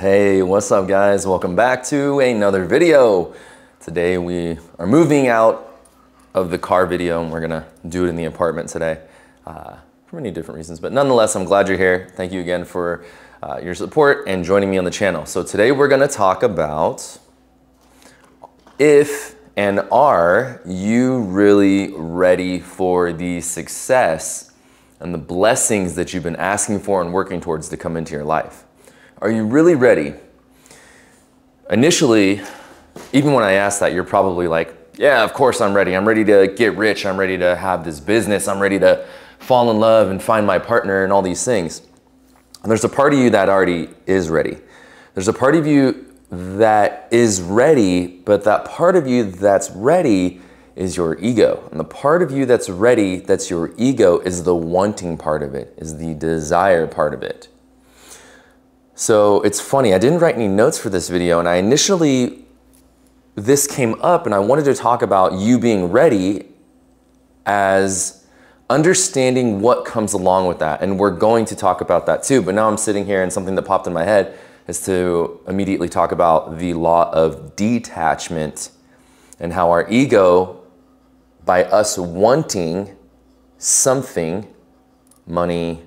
Hey, what's up guys? Welcome back to another video. Today we are moving out of the car video and we're gonna do it in the apartment today uh, for many different reasons. But nonetheless, I'm glad you're here. Thank you again for uh, your support and joining me on the channel. So today we're gonna talk about if and are you really ready for the success and the blessings that you've been asking for and working towards to come into your life? Are you really ready? Initially, even when I ask that, you're probably like, yeah, of course I'm ready. I'm ready to get rich. I'm ready to have this business. I'm ready to fall in love and find my partner and all these things. And there's a part of you that already is ready. There's a part of you that is ready, but that part of you that's ready is your ego. And the part of you that's ready, that's your ego, is the wanting part of it, is the desire part of it. So it's funny, I didn't write any notes for this video, and I initially, this came up, and I wanted to talk about you being ready as understanding what comes along with that. And we're going to talk about that too. But now I'm sitting here, and something that popped in my head is to immediately talk about the law of detachment and how our ego, by us wanting something, money,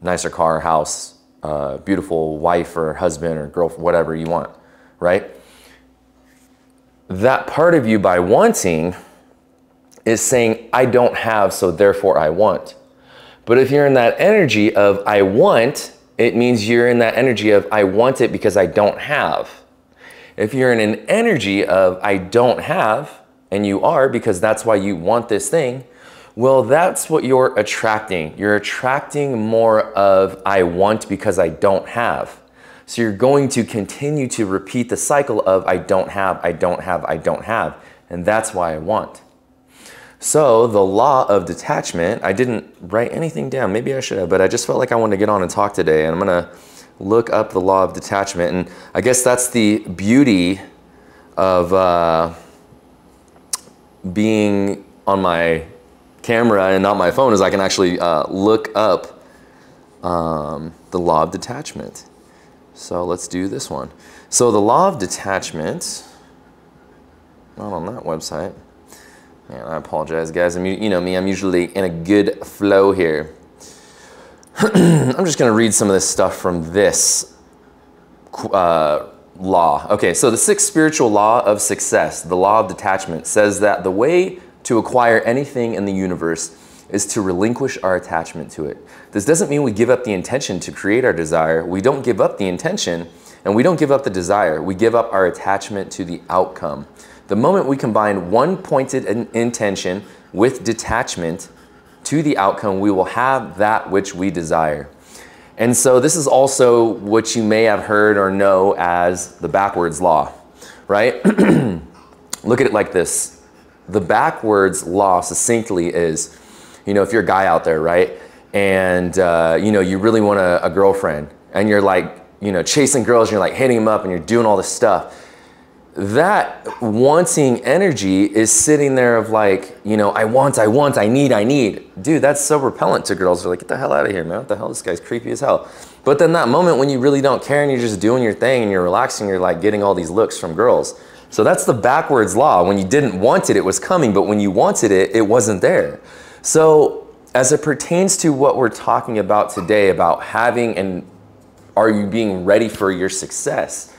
nicer car, house, uh, beautiful wife or husband or girlfriend, whatever you want, right? That part of you by wanting is saying, I don't have, so therefore I want. But if you're in that energy of I want, it means you're in that energy of I want it because I don't have. If you're in an energy of I don't have, and you are because that's why you want this thing, well, that's what you're attracting. You're attracting more of I want because I don't have. So you're going to continue to repeat the cycle of I don't have, I don't have, I don't have. And that's why I want. So the law of detachment, I didn't write anything down. Maybe I should have, but I just felt like I wanted to get on and talk today. And I'm going to look up the law of detachment. And I guess that's the beauty of uh, being on my camera and not my phone is I can actually uh, look up um, the law of detachment. So let's do this one. So the law of detachment, not on that website. Man, I apologize, guys. I'm, you know me, I'm usually in a good flow here. I'm just going to read some of this stuff from this uh, law. Okay, so the sixth spiritual law of success, the law of detachment, says that the way to acquire anything in the universe is to relinquish our attachment to it. This doesn't mean we give up the intention to create our desire. We don't give up the intention and we don't give up the desire. We give up our attachment to the outcome. The moment we combine one pointed intention with detachment to the outcome, we will have that which we desire. And so this is also what you may have heard or know as the backwards law, right? Look at it like this the backwards law succinctly is, you know, if you're a guy out there, right, and uh, you know you really want a, a, girlfriend, and you're like, you know, chasing girls, and you're like hitting them up, and you're doing all this stuff. That wanting energy is sitting there of like, you know, I want, I want, I need, I need. Dude, that's so repellent to girls. They're like, get the hell out of here, man. What the hell? This guy's creepy as hell. But then that moment when you really don't care and you're just doing your thing and you're relaxing, you're like getting all these looks from girls so that's the backwards law. When you didn't want it, it was coming, but when you wanted it, it wasn't there. So as it pertains to what we're talking about today, about having and are you being ready for your success?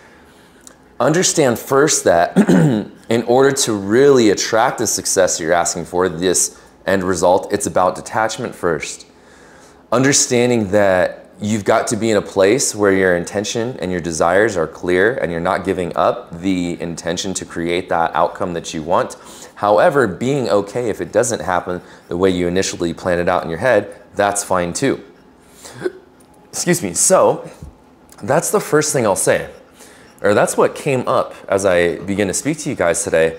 Understand first that in order to really attract the success you're asking for, this end result, it's about detachment first. Understanding that you've got to be in a place where your intention and your desires are clear and you're not giving up the intention to create that outcome that you want. However, being okay if it doesn't happen the way you initially planned it out in your head, that's fine too. Excuse me. So, that's the first thing I'll say. Or that's what came up as I begin to speak to you guys today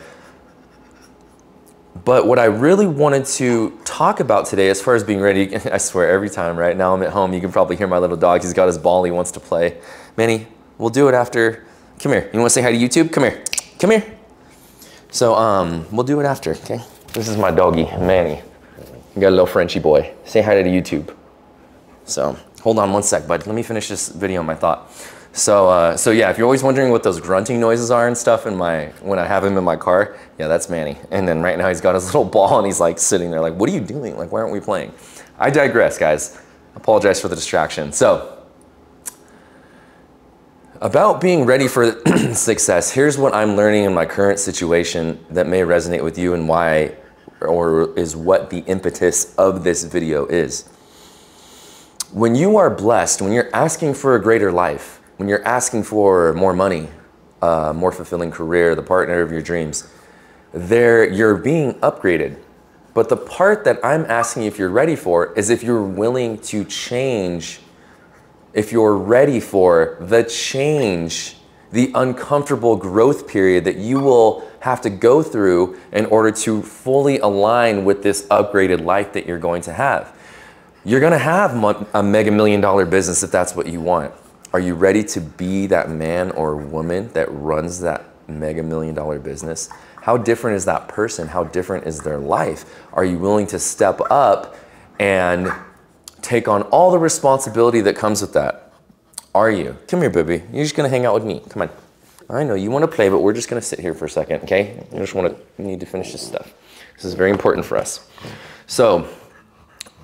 but what I really wanted to talk about today, as far as being ready, I swear every time, right now I'm at home, you can probably hear my little dog. He's got his ball, he wants to play. Manny, we'll do it after. Come here. You want to say hi to YouTube? Come here. Come here. So um, we'll do it after, okay? This is my doggy, Manny. You got a little Frenchy boy. Say hi to YouTube. So hold on one sec, bud. Let me finish this video, my thought. So, uh, so yeah, if you're always wondering what those grunting noises are and stuff in my when I have him in my car, yeah, that's Manny. And then right now he's got his little ball and he's like sitting there like, what are you doing? Like, why aren't we playing? I digress, guys. Apologize for the distraction. So, about being ready for success, here's what I'm learning in my current situation that may resonate with you and why, or is what the impetus of this video is. When you are blessed, when you're asking for a greater life, when you're asking for more money, a more fulfilling career, the partner of your dreams, there you're being upgraded. But the part that I'm asking if you're ready for is if you're willing to change if you're ready for the change, the uncomfortable growth period that you will have to go through in order to fully align with this upgraded life that you're going to have. You're going to have a mega million dollar business if that's what you want. Are you ready to be that man or woman that runs that mega million dollar business? How different is that person? How different is their life? Are you willing to step up and take on all the responsibility that comes with that. Are you? Come here, baby. You're just gonna hang out with me. Come on. I know you want to play, but we're just gonna sit here for a second, okay? I just want to need to finish this stuff. This is very important for us. So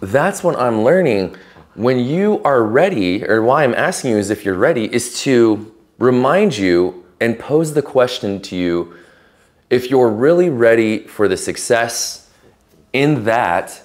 that's what I'm learning. When you are ready, or why I'm asking you is if you're ready, is to remind you and pose the question to you if you're really ready for the success in that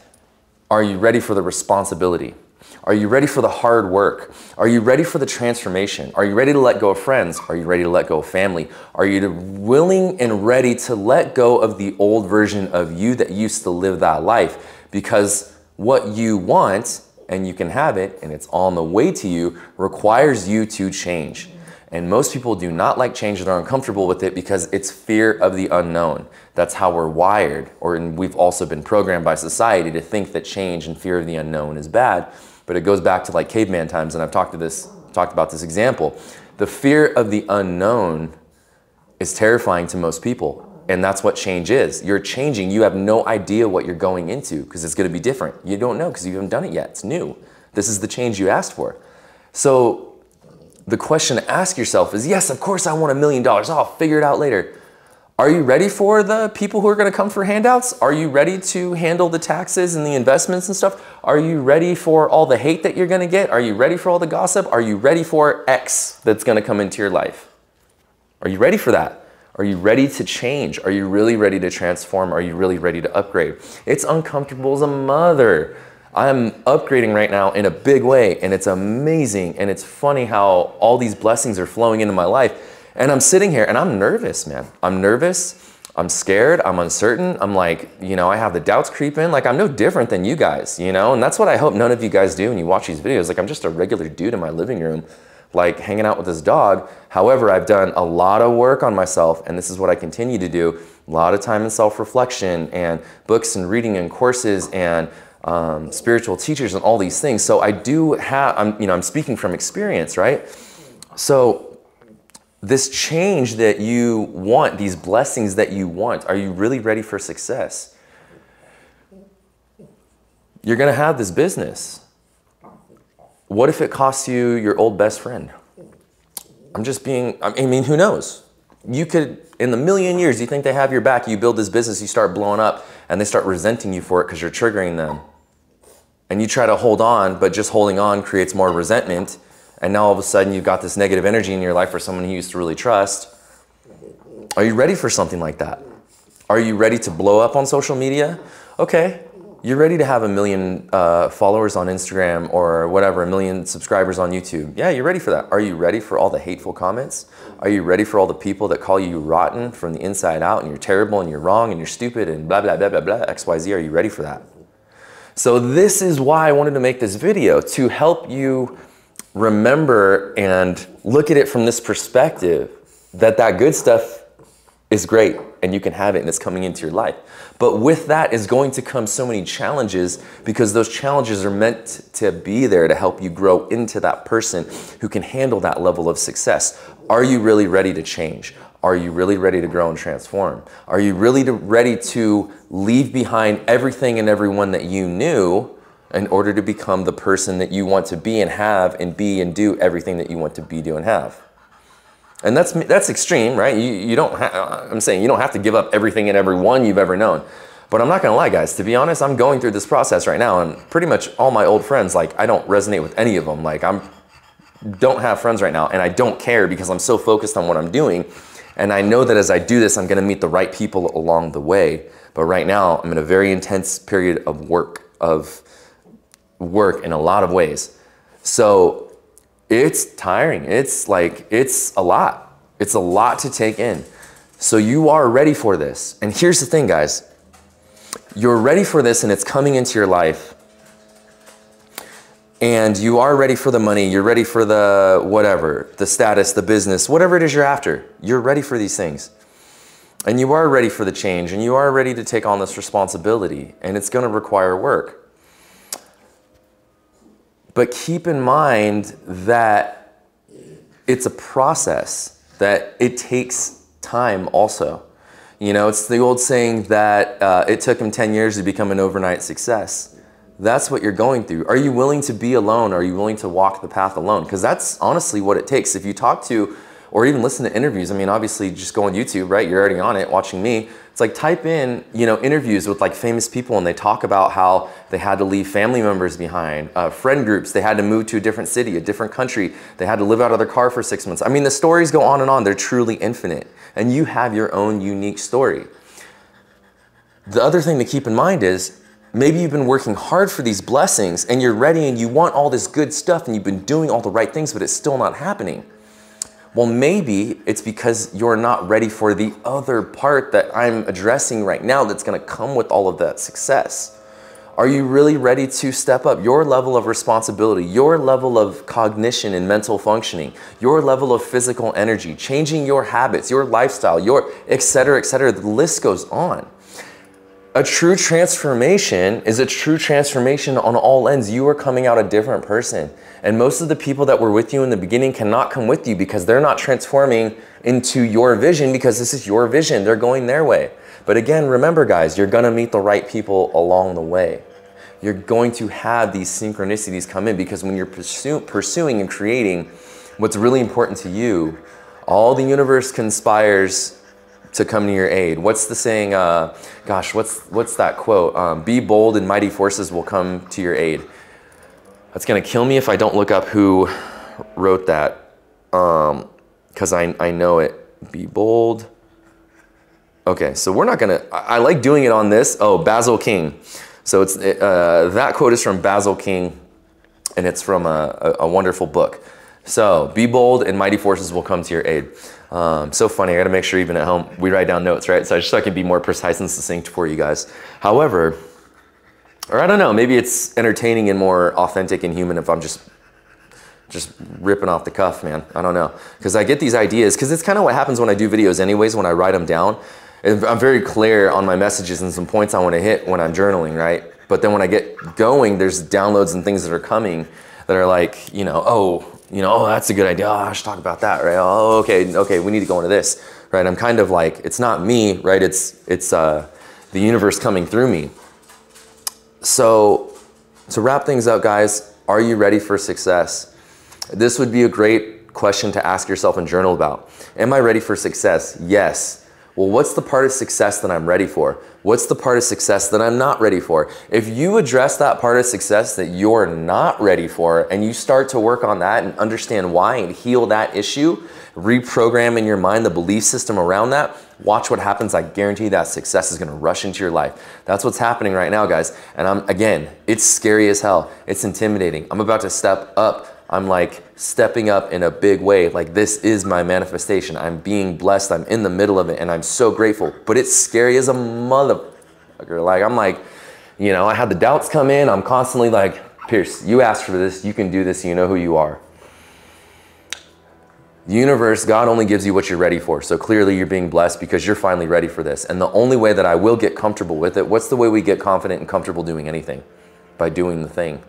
are you ready for the responsibility? Are you ready for the hard work? Are you ready for the transformation? Are you ready to let go of friends? Are you ready to let go of family? Are you willing and ready to let go of the old version of you that used to live that life? Because what you want, and you can have it, and it's on the way to you, requires you to change. And most people do not like change and are uncomfortable with it because it's fear of the unknown. That's how we're wired, or we've also been programmed by society to think that change and fear of the unknown is bad. But it goes back to like caveman times, and I've talked to this, talked about this example. The fear of the unknown is terrifying to most people. And that's what change is. You're changing. You have no idea what you're going into because it's going to be different. You don't know because you haven't done it yet. It's new. This is the change you asked for. So the question to ask yourself is yes, of course I want a million dollars. I'll figure it out later. Are you ready for the people who are going to come for handouts? Are you ready to handle the taxes and the investments and stuff? Are you ready for all the hate that you're going to get? Are you ready for all the gossip? Are you ready for X that's going to come into your life? Are you ready for that? Are you ready to change? Are you really ready to transform? Are you really ready to upgrade? It's uncomfortable as a mother. I'm upgrading right now in a big way, and it's amazing. And it's funny how all these blessings are flowing into my life. And I'm sitting here and I'm nervous, man. I'm nervous. I'm scared. I'm uncertain. I'm like, you know, I have the doubts creeping. Like, I'm no different than you guys, you know? And that's what I hope none of you guys do when you watch these videos. Like, I'm just a regular dude in my living room, like hanging out with this dog. However, I've done a lot of work on myself, and this is what I continue to do a lot of time in self reflection and books and reading and courses and um, spiritual teachers and all these things. So I do have, I'm, you know, I'm speaking from experience, right? So this change that you want, these blessings that you want, are you really ready for success? You're going to have this business. What if it costs you your old best friend? I'm just being, I mean, who knows? You could, in the million years, you think they have your back, you build this business, you start blowing up, and they start resenting you for it because you're triggering them and you try to hold on, but just holding on creates more resentment. And now all of a sudden you've got this negative energy in your life for someone you used to really trust. Are you ready for something like that? Are you ready to blow up on social media? Okay, you're ready to have a million uh, followers on Instagram or whatever, a million subscribers on YouTube. Yeah, you're ready for that. Are you ready for all the hateful comments? Are you ready for all the people that call you rotten from the inside out and you're terrible and you're wrong and you're stupid and blah, blah, blah, blah, blah, XYZ? Are you ready for that? So this is why I wanted to make this video, to help you remember and look at it from this perspective that that good stuff is great and you can have it and it's coming into your life. But with that is going to come so many challenges because those challenges are meant to be there to help you grow into that person who can handle that level of success. Are you really ready to change? Are you really ready to grow and transform? Are you really to, ready to leave behind everything and everyone that you knew? in order to become the person that you want to be and have and be and do everything that you want to be, do, and have. And that's that's extreme, right? You, you don't. Ha- uh, I'm saying you don't have to give up everything and everyone you've ever known. But I'm not gonna lie, guys. To be honest, I'm going through this process right now, and pretty much all my old friends, like I don't resonate with any of them. Like I'm don't have friends right now, and I don't care because I'm so focused on what I'm doing, and I know that as I do this, I'm gonna meet the right people along the way. But right now, I'm in a very intense period of work of work in a lot of ways. So it's tiring. It's like, it's a lot. It's a lot to take in. So you are ready for this. And here's the thing, guys you're ready for this and it's coming into your life. And you are ready for the money, you're ready for the whatever, the status, the business, whatever it is you're after. You're ready for these things. And you are ready for the change and you are ready to take on this responsibility. And it's going to require work. But keep in mind that it's a process, that it takes time also. You know, it's the old saying that uh, it took him 10 years to become an overnight success. That's what you're going through. Are you willing to be alone? Are you willing to walk the path alone? Because that's honestly what it takes. If you talk to or even listen to interviews, I mean, obviously, just go on YouTube, right? You're already on it watching me. It's like type in, you know, interviews with like famous people and they talk about how they had to leave family members behind, uh, friend groups, they had to move to a different city, a different country, they had to live out of their car for six months. I mean, the stories go on and on. They're truly infinite. And you have your own unique story. The other thing to keep in mind is maybe you've been working hard for these blessings and you're ready and you want all this good stuff and you've been doing all the right things, but it's still not happening. Well, maybe it's because you're not ready for the other part that I'm addressing right now that's going to come with all of that success. Are you really ready to step up your level of responsibility, your level of cognition and mental functioning, your level of physical energy, changing your habits, your lifestyle, your et cetera, et cetera? The list goes on. A true transformation is a true transformation on all ends. You are coming out a different person. And most of the people that were with you in the beginning cannot come with you because they're not transforming into your vision because this is your vision. They're going their way. But again, remember, guys, you're going to meet the right people along the way. You're going to have these synchronicities come in because when you're pursue- pursuing and creating what's really important to you, all the universe conspires to come to your aid. What's the saying? Uh, gosh, what's what's that quote? Um, Be bold, and mighty forces will come to your aid. That's gonna kill me if I don't look up who wrote that, because um, I I know it. Be bold. Okay, so we're not gonna. I, I like doing it on this. Oh, Basil King. So it's uh, that quote is from Basil King, and it's from a, a, a wonderful book. So be bold, and mighty forces will come to your aid. Um, so funny. I got to make sure even at home we write down notes, right? So I just so I can be more precise and succinct for you guys. However, or I don't know, maybe it's entertaining and more authentic and human if I'm just just ripping off the cuff, man. I don't know. Because I get these ideas, because it's kind of what happens when I do videos anyways, when I write them down. I'm very clear on my messages and some points I want to hit when I'm journaling, right? But then when I get going, there's downloads and things that are coming that are like, you know, oh, you know, oh, that's a good idea. Oh, I should talk about that, right? Oh, okay, okay, we need to go into this, right? I'm kind of like, it's not me, right? It's it's uh, the universe coming through me. So, to wrap things up, guys, are you ready for success? This would be a great question to ask yourself and journal about. Am I ready for success? Yes. Well, what's the part of success that I'm ready for? What's the part of success that I'm not ready for? If you address that part of success that you're not ready for and you start to work on that and understand why and heal that issue, reprogram in your mind the belief system around that, watch what happens. I guarantee that success is going to rush into your life. That's what's happening right now, guys. And I'm again, it's scary as hell. It's intimidating. I'm about to step up I'm like stepping up in a big way. Like, this is my manifestation. I'm being blessed. I'm in the middle of it and I'm so grateful. But it's scary as a motherfucker. Like, I'm like, you know, I had the doubts come in. I'm constantly like, Pierce, you asked for this. You can do this. You know who you are. The universe, God only gives you what you're ready for. So clearly you're being blessed because you're finally ready for this. And the only way that I will get comfortable with it, what's the way we get confident and comfortable doing anything? By doing the thing.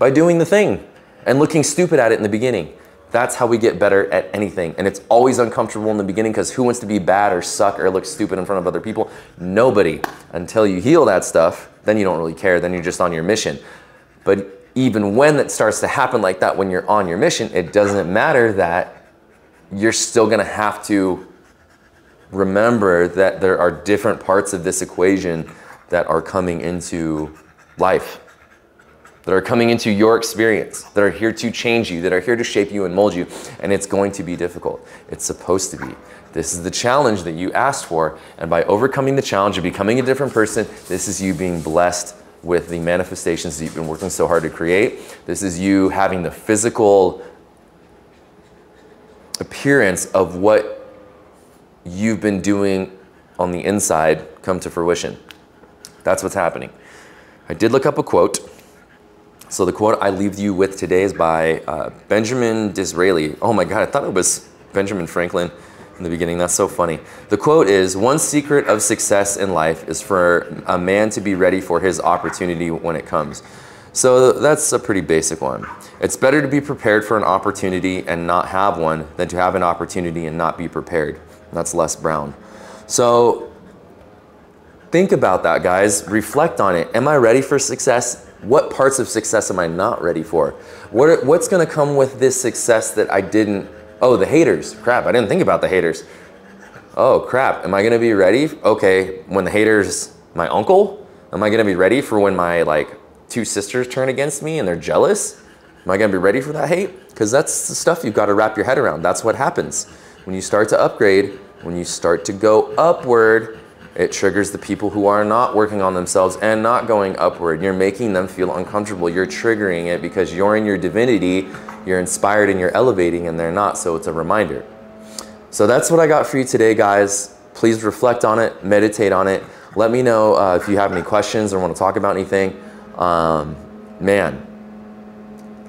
By doing the thing and looking stupid at it in the beginning. That's how we get better at anything. And it's always uncomfortable in the beginning because who wants to be bad or suck or look stupid in front of other people? Nobody. Until you heal that stuff, then you don't really care. Then you're just on your mission. But even when it starts to happen like that, when you're on your mission, it doesn't matter that you're still gonna have to remember that there are different parts of this equation that are coming into life, that are coming into your experience, that are here to change you, that are here to shape you and mold you. And it's going to be difficult. It's supposed to be. This is the challenge that you asked for. And by overcoming the challenge of becoming a different person, this is you being blessed with the manifestations that you've been working so hard to create. This is you having the physical appearance of what you've been doing on the inside come to fruition. That's what's happening. I did look up a quote. So the quote I leave you with today is by uh, Benjamin Disraeli. Oh my God, I thought it was Benjamin Franklin in the beginning. That's so funny. The quote is One secret of success in life is for a man to be ready for his opportunity when it comes. So that's a pretty basic one. It's better to be prepared for an opportunity and not have one than to have an opportunity and not be prepared. That's Les Brown. So think about that, guys. Reflect on it. Am I ready for success? What parts of success am I not ready for? What, what's going to come with this success that I didn't? Oh, the haters. Crap, I didn't think about the haters. Oh, crap. Am I going to be ready? Okay, when the haters, my uncle? Am I going to be ready for when my like two sisters turn against me and they're jealous? Am I going to be ready for that hate? Because that's the stuff you've got to wrap your head around. That's what happens. When you start to upgrade, when you start to go upward, it triggers the people who are not working on themselves and not going upward. You're making them feel uncomfortable. You're triggering it because you're in your divinity, you're inspired and you're elevating, and they're not. So it's a reminder. So that's what I got for you today, guys. Please reflect on it, meditate on it. Let me know uh, if you have any questions or want to talk about anything. Um, man,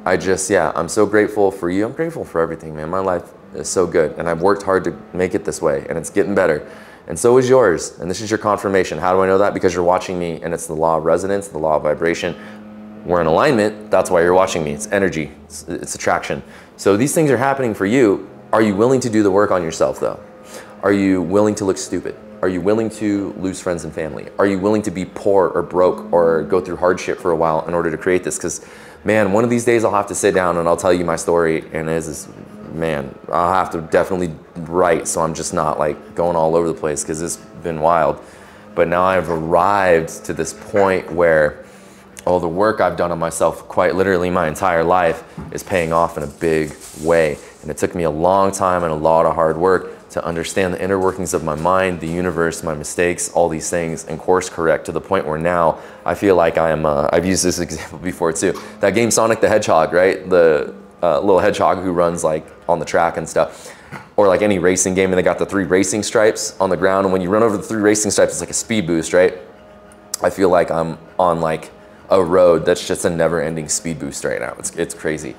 I just, yeah, I'm so grateful for you. I'm grateful for everything, man. My life is so good, and I've worked hard to make it this way, and it's getting better. And so is yours. And this is your confirmation. How do I know that? Because you're watching me, and it's the law of resonance, the law of vibration. We're in alignment. That's why you're watching me. It's energy, it's, it's attraction. So these things are happening for you. Are you willing to do the work on yourself, though? Are you willing to look stupid? Are you willing to lose friends and family? Are you willing to be poor or broke or go through hardship for a while in order to create this? Because, man, one of these days I'll have to sit down and I'll tell you my story, and it is man, I'll have to definitely write so I'm just not like going all over the place because it's been wild. But now I've arrived to this point where all the work I've done on myself, quite literally my entire life, is paying off in a big way. And it took me a long time and a lot of hard work to understand the inner workings of my mind, the universe, my mistakes, all these things, and course correct to the point where now I feel like I am, uh, I've used this example before too. That game Sonic the Hedgehog, right? The uh, little hedgehog who runs like on the track and stuff. Or like any racing game and they got the three racing stripes on the ground. And when you run over the three racing stripes, it's like a speed boost, right? I feel like I'm on like a road that's just a never ending speed boost right now. It's, it's crazy.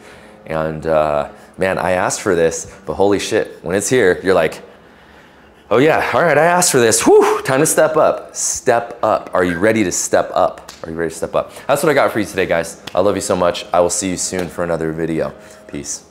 And uh, man, I asked for this, but holy shit, when it's here, you're like, oh yeah, all right, I asked for this. Whew, time to step up. Step up. Are you ready to step up? Are you ready to step up? That's what I got for you today, guys. I love you so much. I will see you soon for another video. Peace.